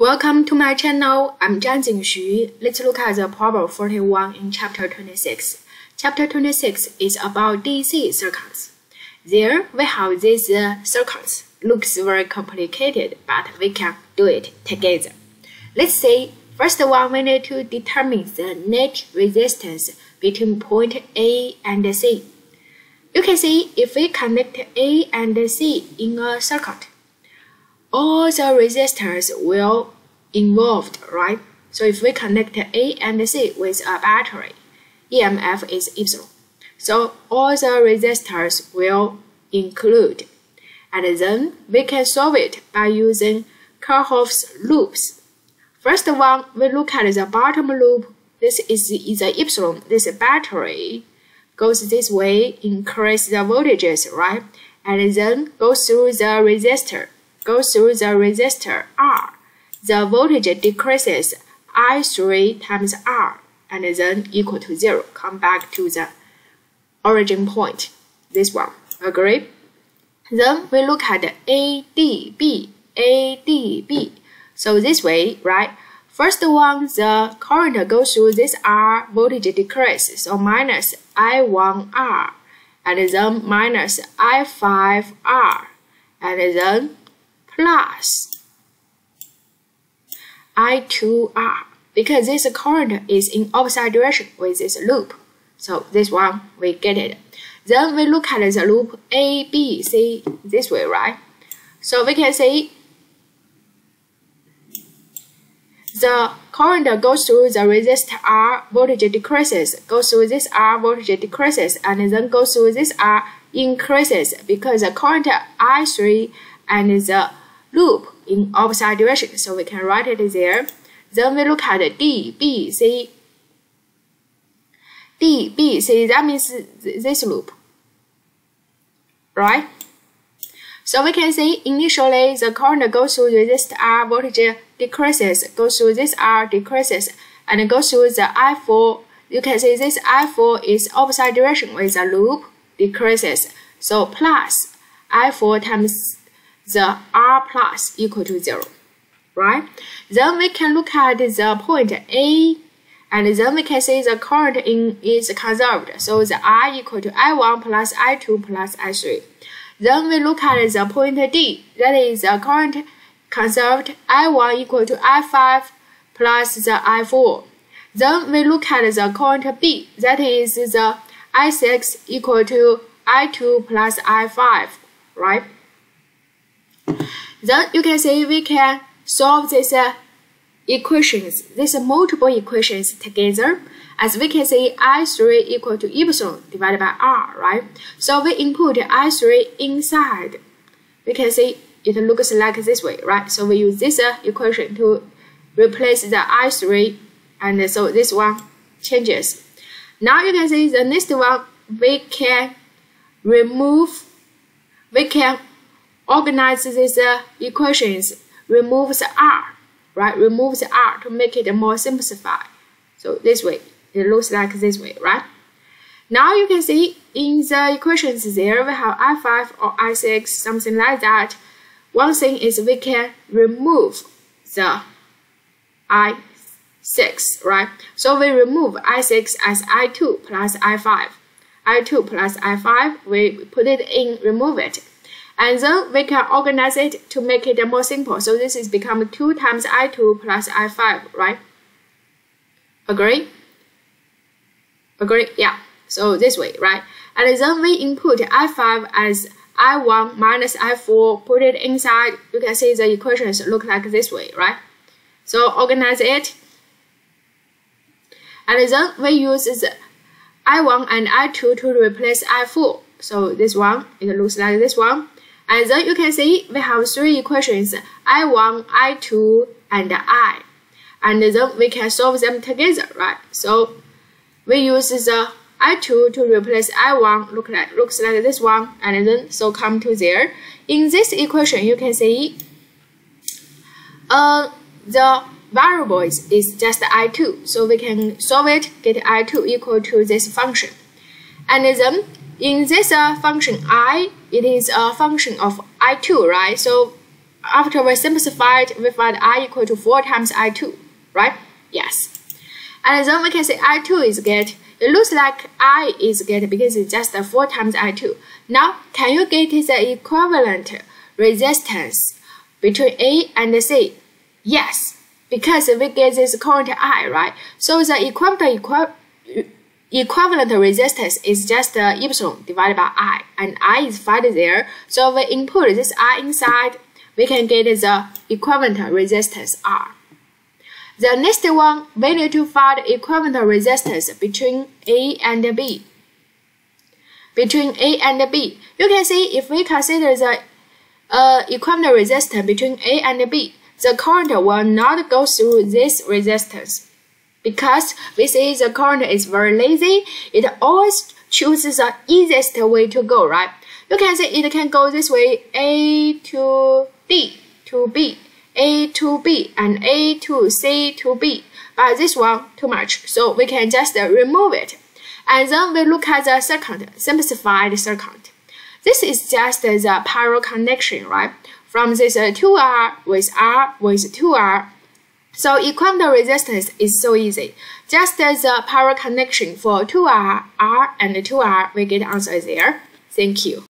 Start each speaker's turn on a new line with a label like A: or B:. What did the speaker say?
A: Welcome to my channel. I'm Zhang Xu. Let's look at the problem 41 in chapter 26. Chapter 26 is about DC circuits. There we have these uh, circuits. Looks very complicated, but we can do it together. Let's see. First one, we need to determine the net resistance between point A and C. You can see if we connect A and C in a circuit, all the resistors will involved, right? So if we connect A and C with a battery, EMF is epsilon. So all the resistors will include. And then we can solve it by using Kirchhoff's loops. First one, we look at the bottom loop. This is, is a epsilon. This battery goes this way, increase the voltages, right? And then goes through the resistor, goes through the resistor R. The voltage decreases I3 times R and then equal to 0. Come back to the origin point, this one. Agree? Then we look at ADB, ADB. So this way, right? First one, the current goes through this R, voltage decreases, so minus I1R, and then minus I5R, and then plus I2R, because this current is in opposite direction with this loop. So this one, we get it. Then we look at the loop A, B, C this way, right? So we can see the current goes through the resistor R, voltage decreases, goes through this R, voltage decreases, and then goes through this R, increases because the current I3 and the loop in opposite direction. So we can write it there. Then we look at D, B, C. D, B, C, that means this loop, right? So we can see initially the current goes through resistor R, voltage decreases, goes through this R, decreases, and goes through the I4. You can see this I4 is opposite direction with the loop, decreases. So plus I4 times the R plus equal to 0, right? Then we can look at the point A, and then we can see the current in is conserved. So the I equal to I1 plus I2 plus I3. Then we look at the point D, that is the current conserved I1 equal to I5 plus the I4. Then we look at the current B, that is the I6 equal to I2 plus I5, right? Then you can see we can solve these uh, equations, these multiple equations together as we can see, I3 equal to epsilon divided by R, right? So we input I3 inside. We can see it looks like this way, right? So we use this uh, equation to replace the I3, and so this one changes. Now you can see the next one, we can remove, we can organize these uh, equations, remove the R, right? Remove the R to make it more simplified. So this way. It looks like this way, right? Now you can see in the equations there, we have I5 or I6, something like that. One thing is we can remove the I6, right? So we remove I6 as I2 plus I5. I2 plus I5, we put it in, remove it. And then we can organize it to make it more simple. So this is become 2 times I2 plus I5, right? Agree? Agree? Yeah. So this way, right? And then we input I5 as I1 minus I4, put it inside. You can see the equations look like this way, right? So organize it. And then we use the I1 and I2 to replace I4. So this one, it looks like this one. And then you can see we have three equations, I1, I2, and I. And then we can solve them together, right? So we use the I2 to replace I1 look like, looks like this one and then so come to there. In this equation you can see uh, the variables is just I2 so we can solve it get I2 equal to this function and then in this uh, function I it is a function of I2 right so after we simplified, we find I equal to 4 times I2, right? Yes. And then we can say I2 is get, it looks like I is get because it's just 4 times I2. Now, can you get the equivalent resistance between A and C? Yes, because we get this current I, right? So the equivalent, equi equivalent resistance is just uh, epsilon divided by I, and I is found there. So we input this I inside, we can get the equivalent resistance R. The next one, we need to find equivalent resistance between A and B. Between A and B, you can see if we consider the uh, equivalent resistance between A and B, the current will not go through this resistance. Because we see the current is very lazy, it always chooses the easiest way to go, right? You can see it can go this way, A to D to B, A to B, and A to C to B. But this one, too much, so we can just remove it. And then we look at the second, simplified circuit. This is just the parallel connection, right? From this uh, 2R with R with 2R. So equivalent resistance is so easy. Just as a parallel connection for 2R, R, and 2R, we get answer there. Thank you.